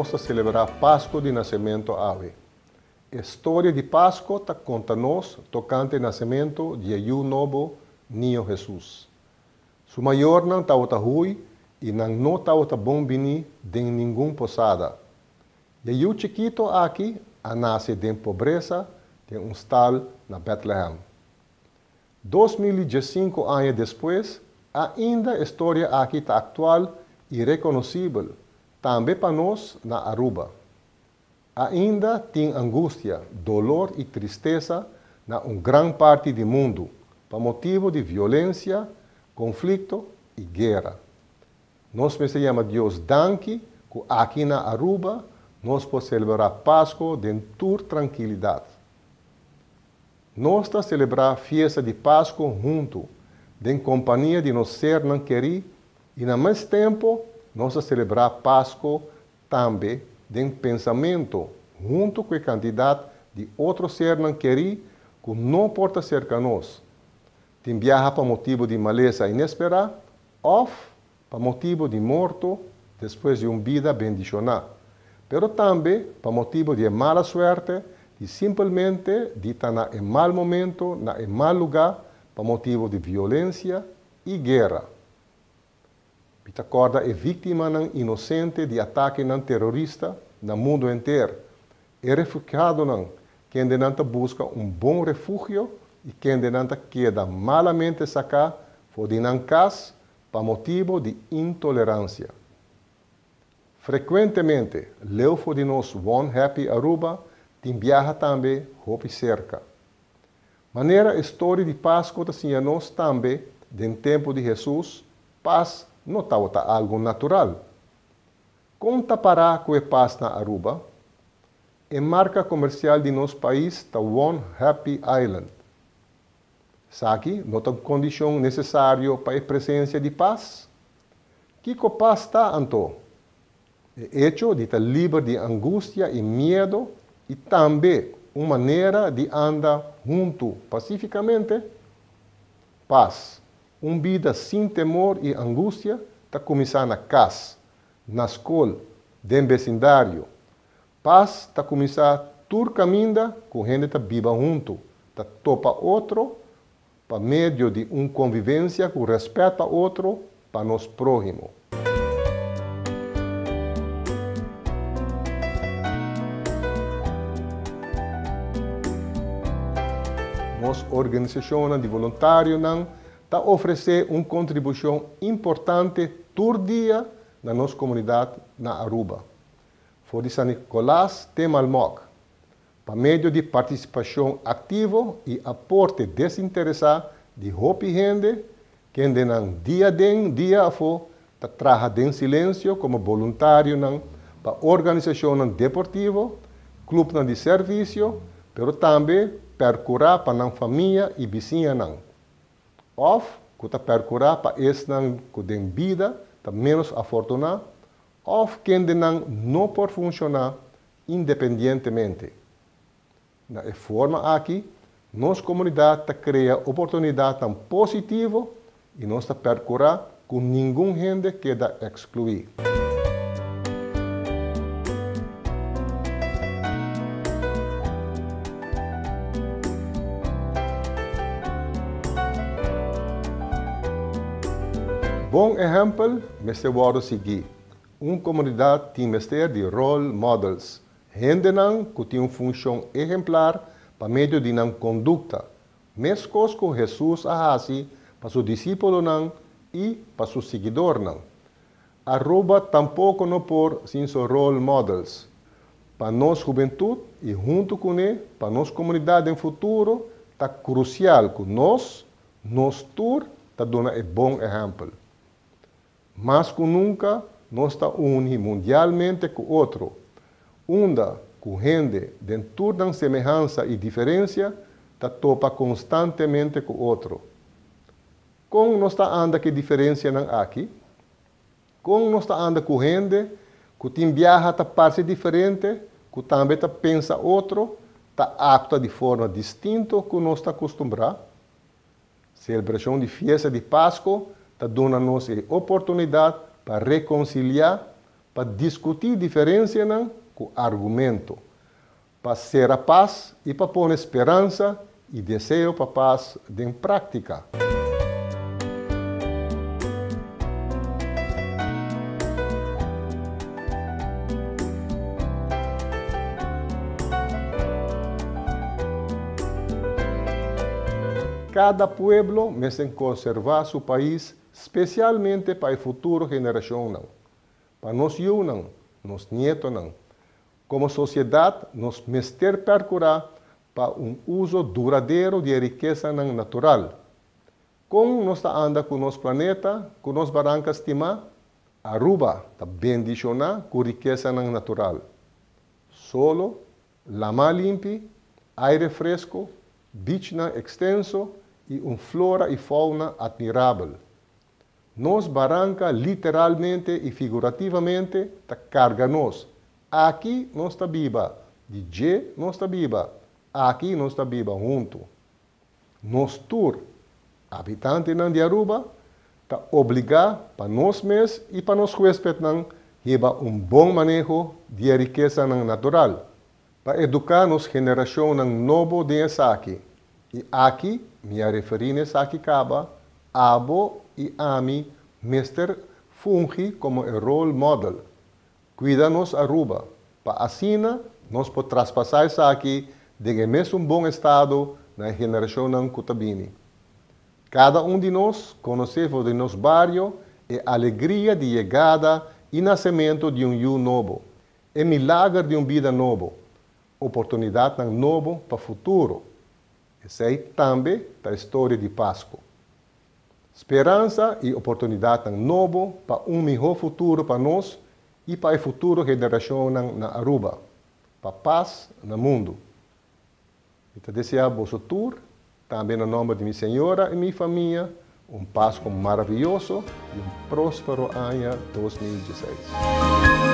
nós celebrar Páscoa de nascimento ave. A história de Páscoa conta-nos tocante o nascimento de um novo Niño Jesus. Su maior não está outra rui e não está outra bom bini de nenhum posada. E o chiquito aqui a nasce de pobreza de um stal na Bethlehem. 2015 anos depois, ainda a história aqui está atual e reconhecível, também para nós na Aruba. Ainda tem angústia, dolor e tristeza na uma grande parte do mundo, por motivo de violência, conflito e guerra. Nós me chamamos Deus danke, que aqui na Aruba nós podemos celebrar Páscoa de toda tranquilidade. Nós estamos celebrar a festa de Páscoa junto, em companhia de nosso ser não querer, e ao mesmo tempo nós celebrar Páscoa também de pensamento, junto com a quantidade de outros ser não que não porta cerca a nós. Tem viaja para motivo de maleza inesperada, ou para motivo de morto depois de uma vida bendicionada. Pero também para motivo de mala suerte e simplesmente de estar em mau momento, em mau lugar, para motivo de violência e guerra. Pita corda é vítima não inocente de ataque não terrorista no mundo inteiro. É refugiado não, quem de não busca um bom refúgio e quem de não queda malamente sacar, for de casa, para motivo de intolerância. Frequentemente, leu de nós One Happy Aruba tem viaja também Hope cerca. Maneira história de Páscoa assim a nós também, do tempo de Jesus, paz não está algo natural. Conta para a paz na Aruba, a marca comercial de nosso país One Happy Island. Sabe, não tem condição necessária para a presença de paz? Que paz está, Anto? É hecho de estar livre de angústia e medo e também uma maneira de andar junto pacificamente. Paz. Uma vida sem temor e angústia está começando na casa, na escola, no vecindário. Paz está começando todo caminho com gente que vive junto, está topa outro, para meio de uma convivência com respeito a outro, para nós próximo. nossa organização de voluntários está oferecendo uma contribuição importante todo dia na nossa comunidade na Aruba. Foi de São Nicolás de Malmoc, para meio de participação ativa e aporte desinteressado de roupa e rende, que não dia a dia a fo, está trabalhando em silêncio como voluntário para organização deportiva, clube de serviço, mas também percurar para a família e vizinha não. Que percurar para esse não que tem vida, está menos afortunado, ou quem não não pode funcionar independentemente. Na forma aqui, nossa comunidade cria oportunidade tão positiva e nós percurar com nenhum gente queda excluído. Bom exemplo, me se seguir. Uma comunidade tem mestre de role models. Gente que tem uma função exemplar para meio de uma conduta. Mesmo que Jesus faz para seu discípulo não e para seu seguidor não. Arroba tampouco não por sem seus role models. Para nós juventude e junto com ele, para nossa comunidade em futuro, está crucial que nós, nós tour, está dando um bom exemplo. Mas que nunca nós está uni mundialmente com outro. Unda com gente de toda semelhança e diferença, está topa constantemente com outro. Como nós está anda que diferença não aqui? Como nós está anda gente que tem viaja ta parte diferente, que também ta pensa outro, está acta de forma distinta que nós está acostumbrado? Celebração de festa de Páscoa está dando-nos a oportunidade para reconciliar, para discutir diferença com argumento, para ser a paz e para pôr esperança e desejo para paz em prática. Cada pueblo merece conservar seu país, especialmente para a futura geração, não. para nós não, nos netos. Não. Como sociedade, nós mestre procurar para um uso duradouro de riqueza natural. Como nós anda com nosso planeta, com nossas barrancas estima, Aruba está bendicionar com riqueza natural. Solo, lama limpa, aire fresco, beach extenso e uma flora e fauna admirável. Nos barranca literalmente e figurativamente ta carga nos. Aqui nós está viva, de G nós está viva, aqui nós está viva junto. Nos tour, habitante de Aruba, está obrigar para nós mesmos e para nós huéspedes reba um bom manejo de riqueza natural, para educar nos geração nova de aqui. E aqui me referir a aqui caba, abo e ami, mestre funge como o role model. Cuida-nos Aruba, para assim nós podemos traspassar isso aqui de mesmo um bom estado na não cutabini. Cada um de nós conhecemos de nosso bairro e alegria de chegada e nascimento de um eu novo. É milagre de uma vida novo. Oportunidade novo para o futuro. Essa é também a história de Páscoa. Esperança e oportunidade novo para um melhor futuro para nós e para a futura geração na Aruba, para paz no mundo. Então, desejo vosso tour, também no nome de minha senhora e minha família, um Páscoa maravilhoso e um próspero ano 2016.